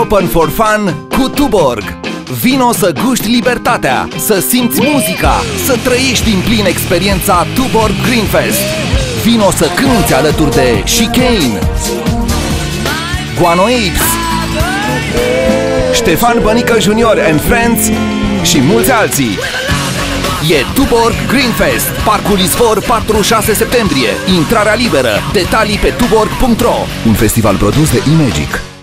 Open for Fun cu Tuborg. Vino să guști libertatea, să simți muzica, să trăiești din plin experiența Tuborg Greenfest. Vino să cânti alături de Chicane, Guano Apes, Ștefan Bănică Junior and Friends și mulți alții. E Tuborg Greenfest, Parcul Izvor, 4-6 septembrie. Intrarea liberă. Detalii pe tuborg.ro Un festival produs de Imagic.